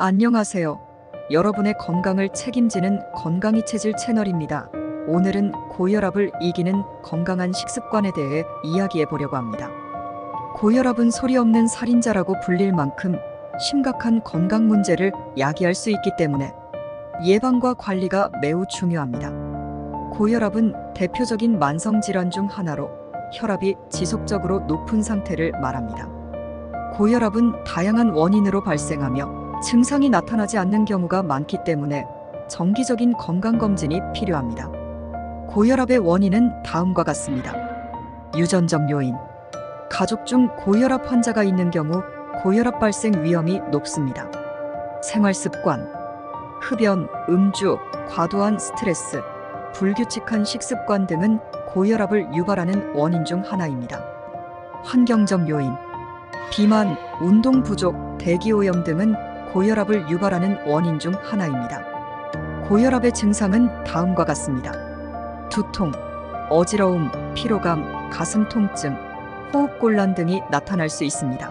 안녕하세요. 여러분의 건강을 책임지는 건강이 체질 채널입니다. 오늘은 고혈압을 이기는 건강한 식습관에 대해 이야기해 보려고 합니다. 고혈압은 소리 없는 살인자라고 불릴 만큼 심각한 건강 문제를 야기할 수 있기 때문에 예방과 관리가 매우 중요합니다. 고혈압은 대표적인 만성 질환 중 하나로 혈압이 지속적으로 높은 상태를 말합니다. 고혈압은 다양한 원인으로 발생하며 증상이 나타나지 않는 경우가 많기 때문에 정기적인 건강검진이 필요합니다. 고혈압의 원인은 다음과 같습니다. 유전적 요인. 가족 중 고혈압 환자가 있는 경우 고혈압 발생 위험이 높습니다. 생활 습관. 흡연, 음주, 과도한 스트레스, 불규칙한 식습관 등은 고혈압을 유발하는 원인 중 하나입니다. 환경적 요인. 비만, 운동 부족, 대기오염 등은 고혈압을 유발하는 원인 중 하나입니다. 고혈압의 증상은 다음과 같습니다. 두통, 어지러움, 피로감, 가슴 통증, 호흡곤란 등이 나타날 수 있습니다.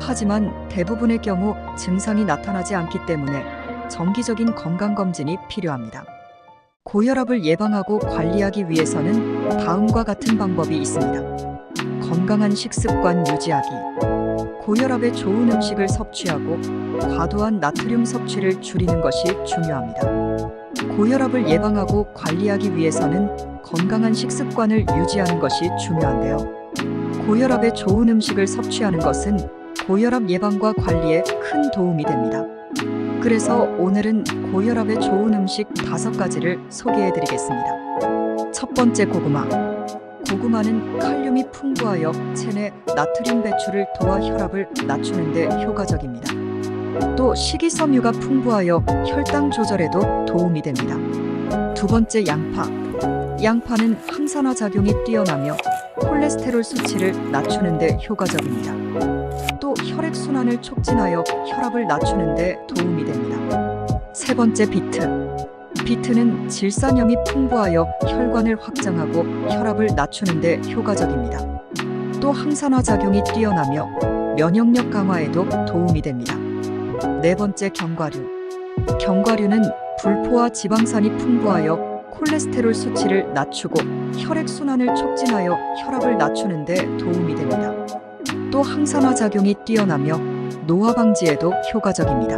하지만 대부분의 경우 증상이 나타나지 않기 때문에 정기적인 건강검진이 필요합니다. 고혈압을 예방하고 관리하기 위해서는 다음과 같은 방법이 있습니다. 건강한 식습관 유지하기. 고혈압에 좋은 음식을 섭취하고 과도한 나트륨 섭취를 줄이는 것이 중요합니다. 고혈압을 예방하고 관리하기 위해서는 건강한 식습관을 유지하는 것이 중요한데요. 고혈압에 좋은 음식을 섭취하는 것은 고혈압 예방과 관리에 큰 도움이 됩니다. 그래서 오늘은 고혈압에 좋은 음식 다섯 가지를 소개해 드리겠습니다. 첫 번째 고구마. 고구마는 칼륨이 풍부하여 체내 나트륨 배출을 도와 혈압을 낮추는 데 효과적입니다. 또 식이섬유가 풍부하여 혈당 조절에도 도움이 됩니다. 두 번째 양파. 양파는 항산화 작용이 뛰어나며 콜레스테롤 수치를 낮추는 데 효과적입니다. 또 혈액 순환을 촉진하여 혈압을 낮추는 데 도움이 됩니다. 세 번째 비트. 비트는 질산염이 풍부하여 혈관을 확장하고 혈압을 낮추는 데 효과적입니다. 또 항산화 작용이 뛰어나며 면역력 강화에도 도움이 됩니다. 네 번째 견과류. 견과류는 불포화 지방산이 풍부하여 콜레스테롤 수치를 낮추고 혈액 순환을 촉진하여 혈압을 낮추는 데 도움이 됩니다. 또 항산화 작용이 뛰어나며 노화 방지에도 효과적입니다.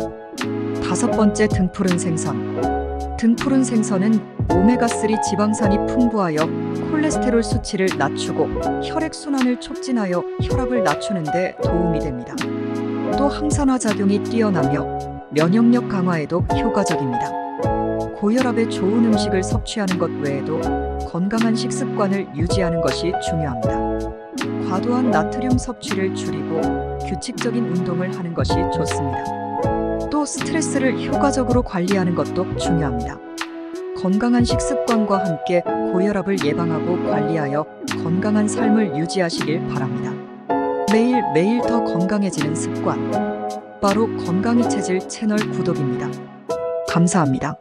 다섯 번째 등푸른 생선. 등 푸른 생선은 오메가3 지방산이 풍부하여 콜레스테롤 수치를 낮추고 혈액 순환을 촉진하여 혈압을 낮추는 데 도움이 됩니다. 또 항산화 작용이 뛰어나며 면역력 강화에도 효과적입니다. 고혈압에 좋은 음식을 섭취하는 것 외에도 건강한 식습관을 유지하는 것이 중요합니다. 과도한 나트륨 섭취를 줄이고 규칙적인 운동을 하는 것이 좋습니다. 또 스트레스를 효과적으로 관리하는 것도 중요합니다. 건강한 식습관과 함께 고혈압을 예방하고 관리하여 건강한 삶을 유지하시길 바랍니다. 매일 매일 더 건강해지는 습관. 바로 건강이 체질 채널 구독입니다. 감사합니다.